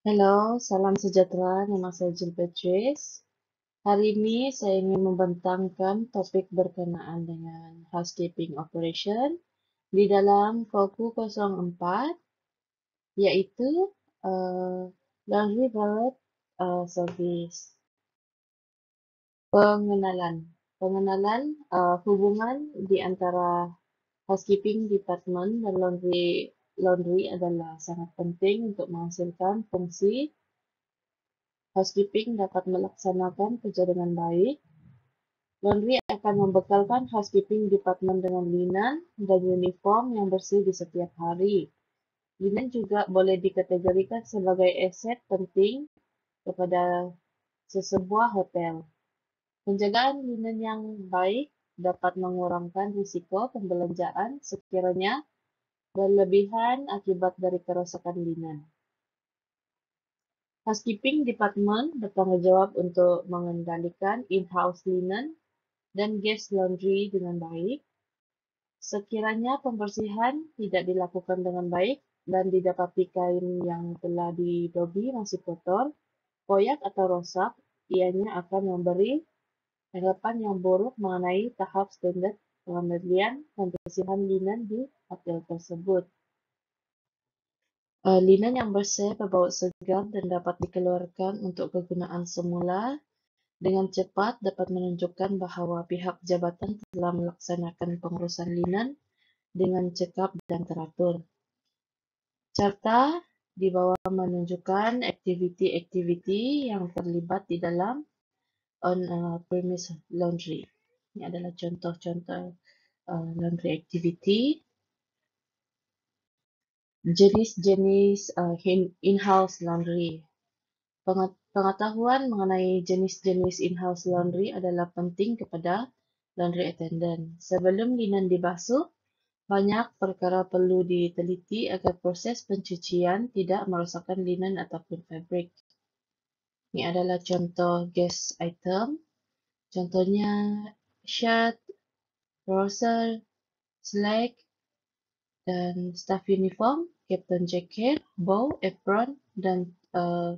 Hello, salam sejahtera. Nama saya Jill Patrice. Hari ini saya ingin membentangkan topik berkenaan dengan housekeeping operation di dalam Koku 04 iaitu uh, laundry valet uh, service. Pengenalan. Pengenalan uh, hubungan di antara housekeeping department dan laundry laundry adalah sangat penting untuk menghasilkan fungsi housekeeping dapat melaksanakan kerja dengan baik. Laundry akan membekalkan housekeeping department dengan linen dan uniform yang bersih di setiap hari. Linen juga boleh dikategorikan sebagai aset penting kepada sesebuah hotel. Penjagaan linen yang baik dapat mengurangkan risiko pembelanjaan sekiranya berlebihan akibat dari kerosakan linen. Housekeeping Department bertanggungjawab untuk mengendalikan in-house linen dan guest laundry dengan baik. Sekiranya pembersihan tidak dilakukan dengan baik dan didapati kain yang telah didobi masih kotor, koyak atau rosak, ianya akan memberi tanggapan yang buruk mengenai tahap standar pengambilan pembersihan linen di hotel tersebut. Uh, linen yang bersih berbau segar dan dapat dikeluarkan untuk kegunaan semula dengan cepat dapat menunjukkan bahawa pihak jabatan telah melaksanakan pengurusan linen dengan cekap dan teratur. Carta di bawah menunjukkan aktiviti-aktiviti yang terlibat di dalam on-premise uh, laundry. Ini adalah contoh-contoh uh, laundry activity. Jenis-jenis uh, in-house laundry. Pengetahuan mengenai jenis-jenis in-house laundry adalah penting kepada laundry attendant. Sebelum linen dibasuh, banyak perkara perlu diteliti agar proses pencucian tidak merosakkan linen ataupun fabrik. Ini adalah contoh guest item. Contohnya shirt, trouser, slack, dan staff uniform, captain jacket, bow, apron, dan uh,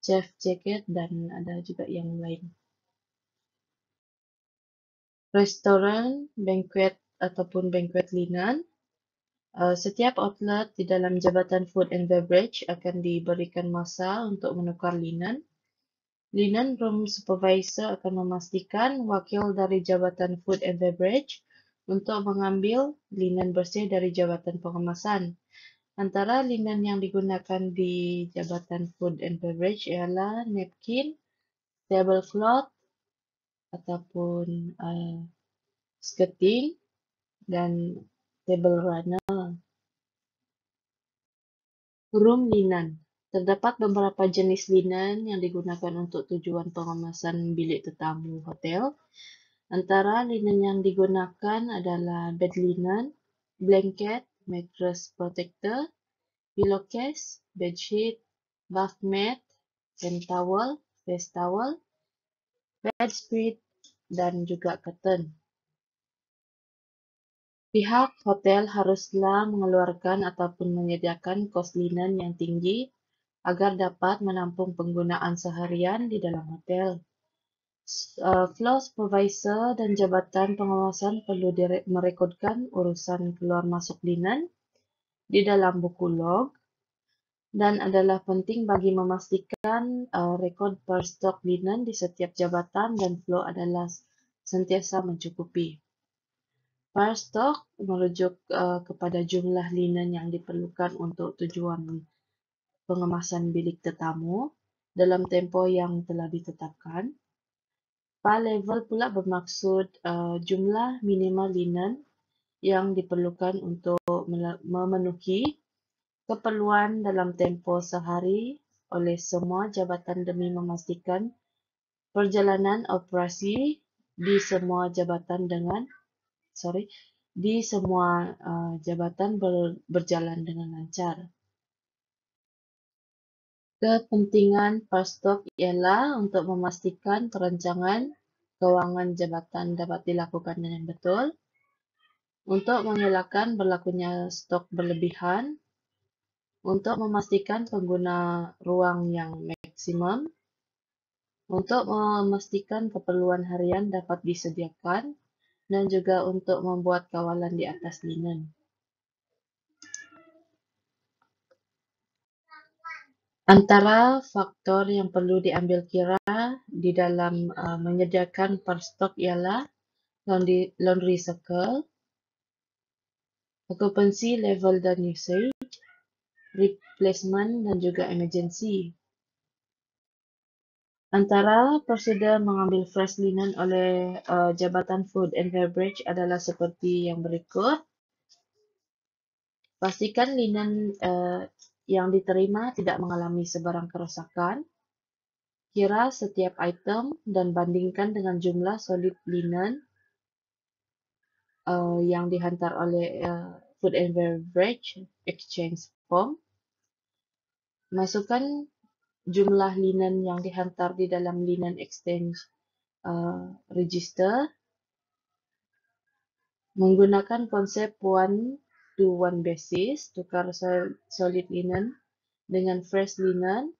chef jacket, dan ada juga yang lain. Restoran, banquet ataupun banquet linen. Uh, setiap outlet di dalam Jabatan Food and Beverage akan diberikan masa untuk menukar linen. Linen Room Supervisor akan memastikan wakil dari Jabatan Food and Beverage untuk mengambil linen bersih dari Jabatan Pengemasan. Antara linen yang digunakan di Jabatan Food and Beverage ialah napkin, tablecloth ataupun uh, skirting dan table runner. Room linen. Terdapat beberapa jenis linen yang digunakan untuk tujuan pengemasan bilik tetamu hotel. Antara linen yang digunakan adalah bed linen, blanket, mattress protector, pillowcase, bedsheet, bath mat, hand towel, face towel, bedspread, dan juga curtain. Pihak hotel haruslah mengeluarkan ataupun menyediakan kos linen yang tinggi agar dapat menampung penggunaan seharian di dalam hotel. Uh, floor supervisor dan jabatan pengawasan perlu merekodkan urusan keluar masuk linen di dalam buku log dan adalah penting bagi memastikan uh, rekod per stok linen di setiap jabatan dan floor adalah sentiasa mencukupi. Per stok merujuk uh, kepada jumlah linen yang diperlukan untuk tujuan pengemasan bilik tetamu dalam tempoh yang telah ditetapkan. Pa level pula bermaksud uh, jumlah minimal linen yang diperlukan untuk memenuhi keperluan dalam tempoh sehari oleh semua jabatan demi memastikan perjalanan operasi di semua jabatan dengan sorry di semua uh, jabatan ber, berjalan dengan lancar. Kepentingan pastok ialah untuk memastikan perancangan kewangan jabatan dapat dilakukan dengan betul, untuk mengelakkan berlakunya stok berlebihan, untuk memastikan pengguna ruang yang maksimum, untuk memastikan keperluan harian dapat disediakan dan juga untuk membuat kawalan di atas linen. Antara faktor yang perlu diambil kira di dalam uh, menyediakan per ialah laundry, laundry circle, occupancy level dan usage, replacement dan juga emergency. Antara prosedur mengambil fresh linen oleh uh, Jabatan Food and Beverage adalah seperti yang berikut. Pastikan linen uh, yang diterima tidak mengalami sebarang kerosakan. Kira setiap item dan bandingkan dengan jumlah solid linen uh, yang dihantar oleh uh, Food and Beverage Exchange Form. Masukkan jumlah linen yang dihantar di dalam linen exchange uh, register menggunakan konsep one to one basis, tukar solid linen dengan fresh linen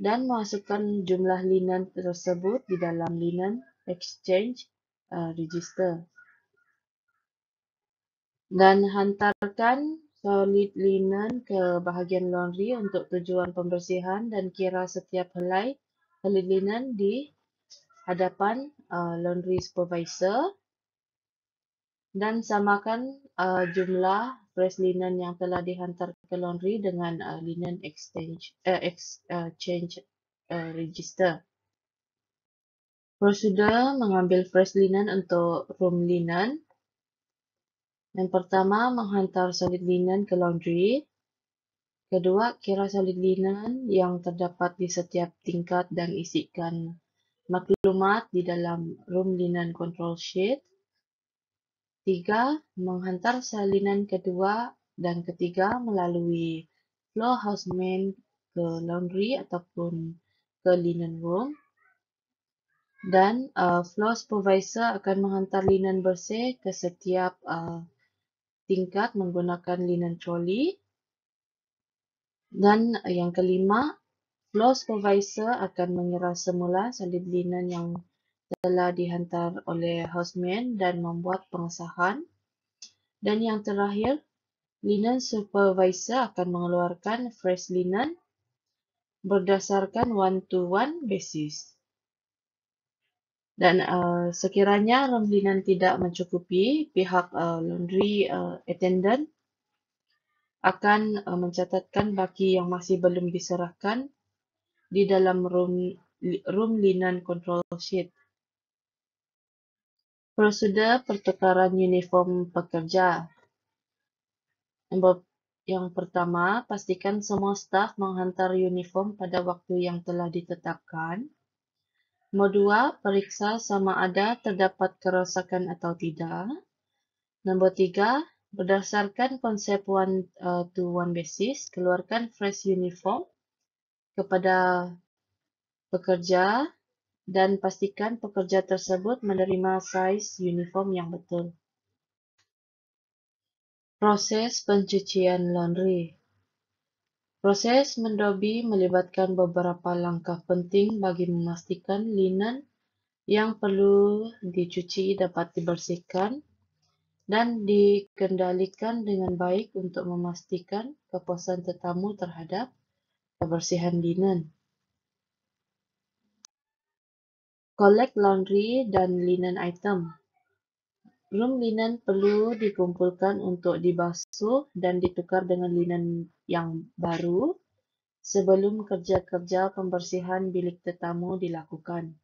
dan masukkan jumlah linen tersebut di dalam linen exchange uh, register. Dan hantarkan solid linen ke bahagian laundry untuk tujuan pembersihan dan kira setiap helai solid linen di hadapan uh, laundry supervisor dan samakan uh, jumlah fresh linen yang telah dihantar ke laundry dengan uh, linen exchange uh, exchange uh, register. Prosedur mengambil fresh linen untuk room linen. Yang pertama, menghantar solid linen ke laundry. Kedua, kira solid linen yang terdapat di setiap tingkat dan isikan maklumat di dalam room linen control sheet. Tiga, menghantar salinan kedua dan ketiga melalui floor houseman ke laundry ataupun ke linen room. Dan uh, floor supervisor akan menghantar linen bersih ke setiap uh, tingkat menggunakan linen trolley. Dan yang kelima, floor supervisor akan mengira semula salib linen yang telah dihantar oleh houseman dan membuat pengesahan. Dan yang terakhir, linen supervisor akan mengeluarkan fresh linen berdasarkan one-to-one -one basis. Dan uh, sekiranya room linen tidak mencukupi, pihak uh, laundry uh, attendant akan uh, mencatatkan baki yang masih belum diserahkan di dalam room, room linen control sheet. Prosedur pertukaran uniform pekerja. Yang pertama, pastikan semua staf menghantar uniform pada waktu yang telah ditetapkan. Nombor dua, periksa sama ada terdapat kerosakan atau tidak. Nombor tiga, berdasarkan konsep one uh, to one basis, keluarkan fresh uniform kepada pekerja dan pastikan pekerja tersebut menerima saiz uniform yang betul. Proses pencucian laundry Proses mendobi melibatkan beberapa langkah penting bagi memastikan linen yang perlu dicuci dapat dibersihkan dan dikendalikan dengan baik untuk memastikan kepuasan tetamu terhadap kebersihan linen. Collect laundry dan linen item. Room linen perlu dikumpulkan untuk dibasuh dan ditukar dengan linen yang baru sebelum kerja-kerja pembersihan bilik tetamu dilakukan.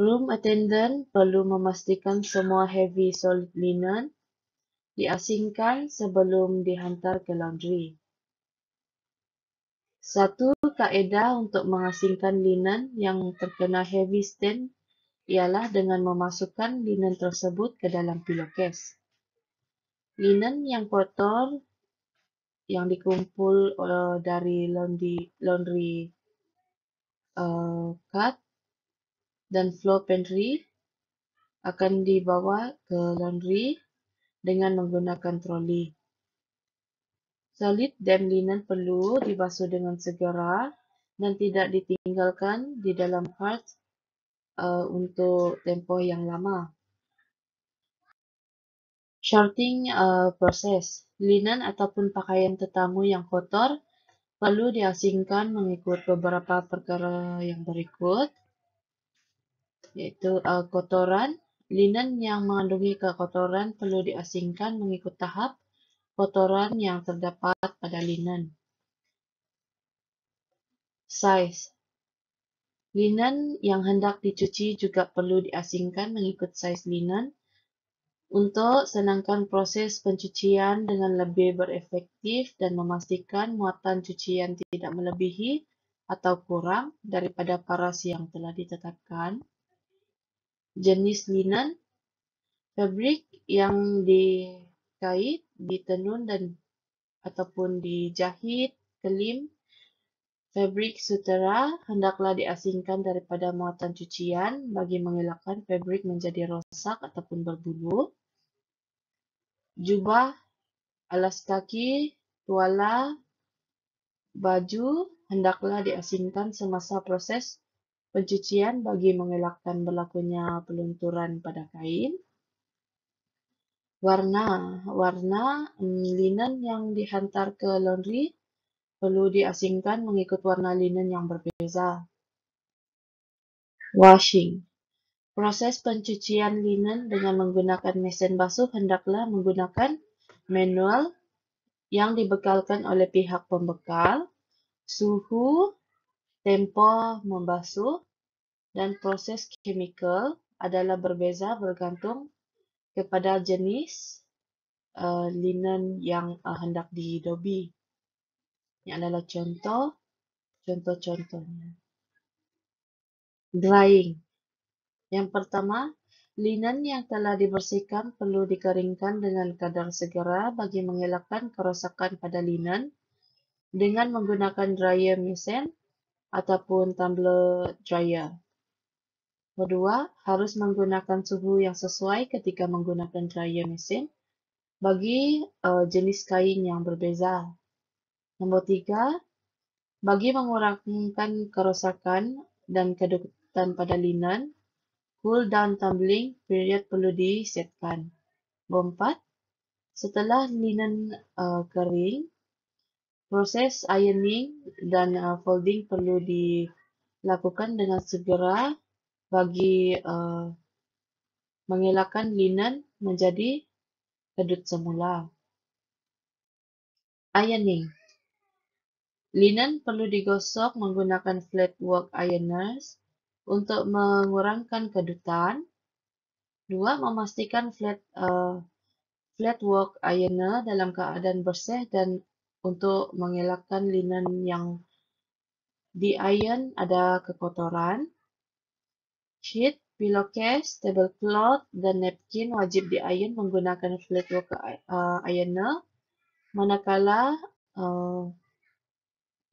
Room attendant perlu memastikan semua heavy solid linen diasingkan sebelum dihantar ke laundry. Satu kaedah untuk mengasingkan linen yang terkena heavy stain ialah dengan memasukkan linen tersebut ke dalam pillowcase. Linen yang kotor yang dikumpul uh, dari laundry, laundry uh, card dan floor pantry akan dibawa ke laundry dengan menggunakan troli. Solid dan linen perlu dibasuh dengan segera dan tidak ditinggalkan di dalam kart uh, untuk tempoh yang lama. Shorting uh, proses. Linen ataupun pakaian tetamu yang kotor perlu diasingkan mengikut beberapa perkara yang berikut, yaitu uh, kotoran. Linen yang mengandungi kekotoran perlu diasingkan mengikut tahap kotoran yang terdapat pada linen. Size Linen yang hendak dicuci juga perlu diasingkan mengikut saiz linen untuk senangkan proses pencucian dengan lebih berefektif dan memastikan muatan cucian tidak melebihi atau kurang daripada paras yang telah ditetapkan. Jenis linen, fabrik yang dikait, ditenun dan ataupun dijahit, kelim, fabrik sutera hendaklah diasingkan daripada muatan cucian bagi mengelakkan fabrik menjadi rosak ataupun berbulu jubah, alas kaki, tuala, baju hendaklah diasingkan semasa proses pencucian bagi mengelakkan berlakunya pelunturan pada kain. Warna, warna linen yang dihantar ke laundry perlu diasingkan mengikut warna linen yang berbeza. Washing, Proses pencucian linen dengan menggunakan mesin basuh hendaklah menggunakan manual yang dibekalkan oleh pihak pembekal, suhu, tempo membasuh, dan proses chemical adalah berbeza bergantung kepada jenis uh, linen yang uh, hendak didobi. Ini adalah contoh, contoh-contohnya. Drying. Yang pertama, linen yang telah dibersihkan perlu dikeringkan dengan kadar segera bagi mengelakkan kerosakan pada linen dengan menggunakan dryer mesin ataupun tumbler dryer. Kedua, harus menggunakan suhu yang sesuai ketika menggunakan dryer mesin bagi uh, jenis kain yang berbeza. Nombor tiga, bagi mengurangkan kerosakan dan kedudukan pada linen, Cool down tumbling period perlu disetkan. Keempat, setelah linen uh, kering, proses ironing dan uh, folding perlu dilakukan dengan segera bagi uh, mengelakkan linen menjadi kedut semula. Ironing Linen perlu digosok menggunakan flat work ironers untuk mengurangkan kedutan. Dua, memastikan flat uh, flat work ironer dalam keadaan bersih dan untuk mengelakkan linen yang di iron ada kekotoran. Sheet, pillowcase, tablecloth, dan napkin wajib di iron menggunakan flat work uh, ironer. Manakala uh,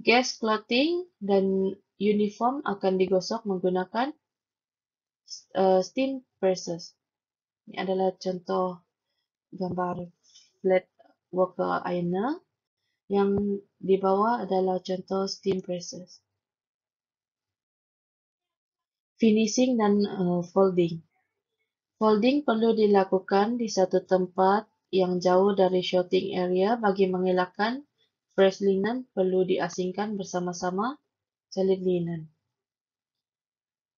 gas clothing dan uniform akan digosok menggunakan uh, steam presses. Ini adalah contoh gambar flat worker ironer. Yang di bawah adalah contoh steam presses. Finishing dan uh, folding. Folding perlu dilakukan di satu tempat yang jauh dari shooting area bagi mengelakkan fresh linen perlu diasingkan bersama-sama salib linen.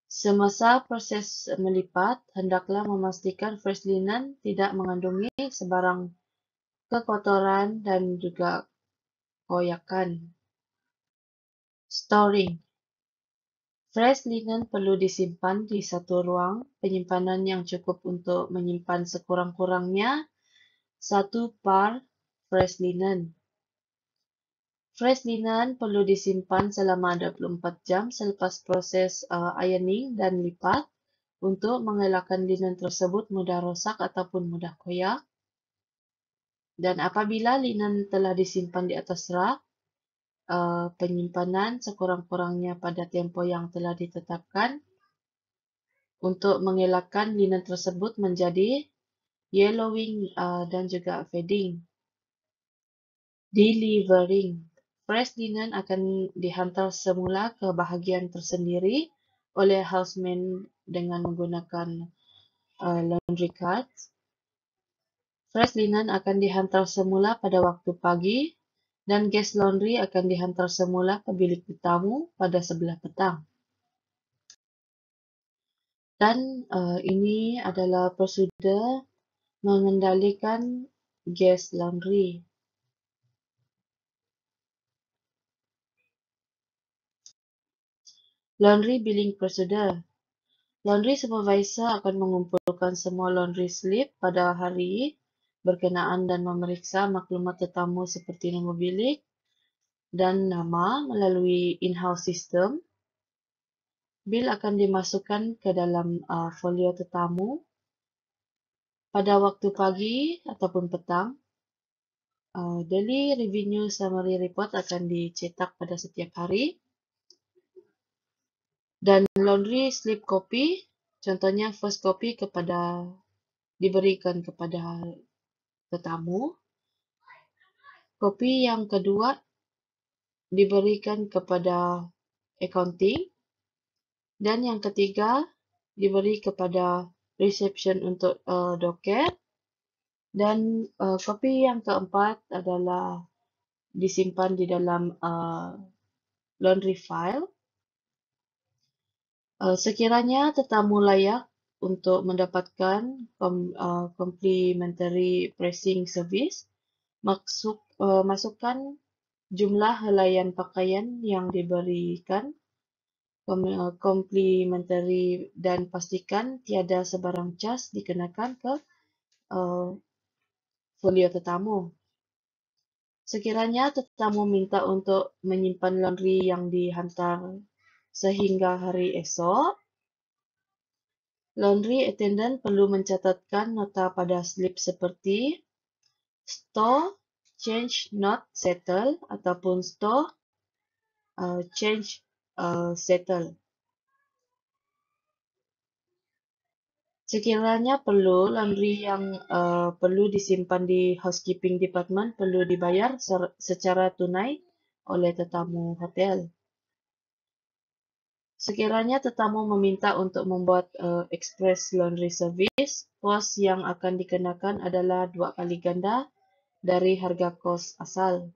Semasa proses melipat, hendaklah memastikan fresh linen tidak mengandungi sebarang kekotoran dan juga koyakan. Storing Fresh linen perlu disimpan di satu ruang penyimpanan yang cukup untuk menyimpan sekurang-kurangnya satu par fresh linen. Fresh linen perlu disimpan selama 24 jam selepas proses uh, ironing dan lipat untuk mengelakkan linen tersebut mudah rosak ataupun mudah koyak. Dan apabila linen telah disimpan di atas rak, uh, penyimpanan sekurang-kurangnya pada tempoh yang telah ditetapkan untuk mengelakkan linen tersebut menjadi yellowing uh, dan juga fading. Delivering. Fresh linen akan dihantar semula ke bahagian tersendiri oleh houseman dengan menggunakan uh, laundry carts. Fresh linen akan dihantar semula pada waktu pagi dan guest laundry akan dihantar semula ke bilik tetamu pada sebelah petang. Dan uh, ini adalah prosedur mengendalikan gas laundry. Laundry billing procedure. Laundry supervisor akan mengumpulkan semua laundry slip pada hari berkenaan dan memeriksa maklumat tetamu seperti nombor bilik dan nama melalui in-house system bil akan dimasukkan ke dalam uh, folio tetamu pada waktu pagi ataupun petang. Uh, daily revenue summary report akan dicetak pada setiap hari. Dan laundry slip copy, contohnya first copy kepada diberikan kepada tetamu. Kopi yang kedua diberikan kepada accounting. Dan yang ketiga, diberi kepada reception untuk uh, doket. Dan uh, kopi yang keempat adalah disimpan di dalam uh, laundry file. Uh, sekiranya tetamu layak untuk mendapatkan kom, uh, complimentary pressing service, maksud, uh, masukkan jumlah helaian pakaian yang diberikan complimentary dan pastikan tiada sebarang cas dikenakan ke uh, folio tetamu. Sekiranya tetamu minta untuk menyimpan laundry yang dihantar sehingga hari esok, laundry attendant perlu mencatatkan nota pada slip seperti store change not settle ataupun store uh, change uh, settle. Sekiranya perlu, laundry yang uh, perlu disimpan di housekeeping department perlu dibayar secara tunai oleh tetamu hotel. Sekiranya tetamu meminta untuk membuat uh, express laundry service, kos yang akan dikenakan adalah dua kali ganda dari harga kos asal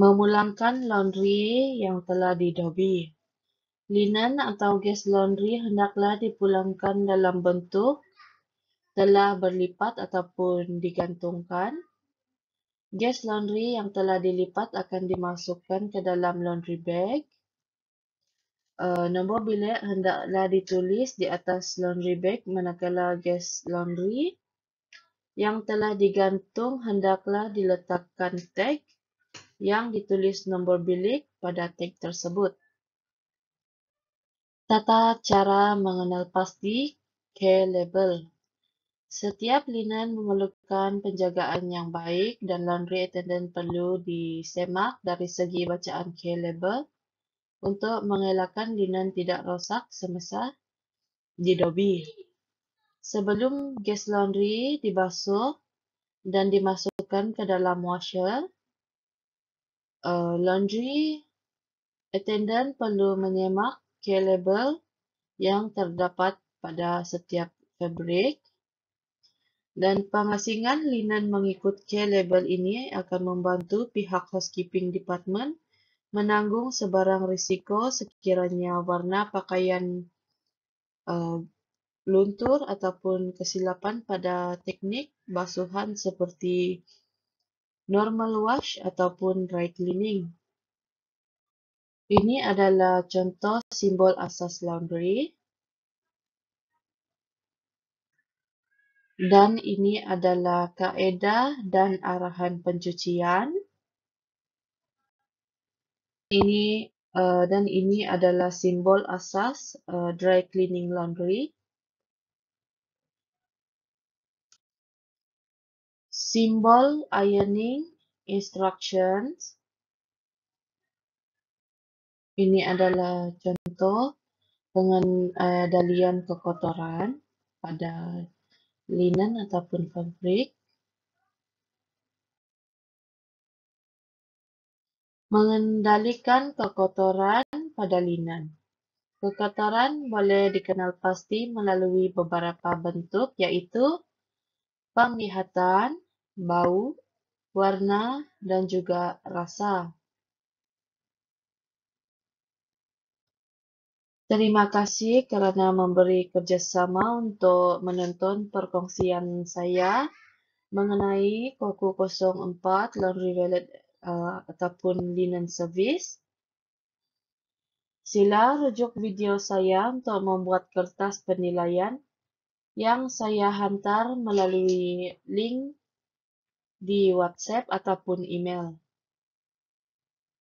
memulangkan laundry yang telah didobi. Linen atau gas laundry hendaklah dipulangkan dalam bentuk telah berlipat ataupun digantungkan. Gas laundry yang telah dilipat akan dimasukkan ke dalam laundry bag. Uh, nombor bilik hendaklah ditulis di atas laundry bag manakala gas laundry yang telah digantung hendaklah diletakkan tag yang ditulis nombor bilik pada tag tersebut. Tata cara mengenal pasti care label. Setiap linen memerlukan penjagaan yang baik dan laundry attendant perlu disemak dari segi bacaan care label untuk mengelakkan linen tidak rosak semasa didobi. Sebelum gas laundry dibasuh dan dimasukkan ke dalam washer, uh, laundry attendant perlu menyemak care label yang terdapat pada setiap fabrik dan pengasingan linen mengikut care label ini akan membantu pihak housekeeping department menanggung sebarang risiko sekiranya warna pakaian uh, luntur ataupun kesilapan pada teknik basuhan seperti normal wash ataupun dry cleaning. Ini adalah contoh simbol asas laundry. Dan ini adalah kaedah dan arahan pencucian. Ini uh, dan ini adalah simbol asas uh, dry cleaning laundry. Simbol ironing instructions. Ini adalah contoh pengendalian kekotoran pada linen ataupun fabrik. Mengendalikan kekotoran pada linen. Kekotoran boleh dikenal pasti melalui beberapa bentuk iaitu penglihatan, bau, warna dan juga rasa. Terima kasih kerana memberi kerjasama untuk menonton perkongsian saya mengenai Koku 04 Laundry Valet uh, ataupun Linen Service. Sila rujuk video saya untuk membuat kertas penilaian yang saya hantar melalui link di WhatsApp ataupun email.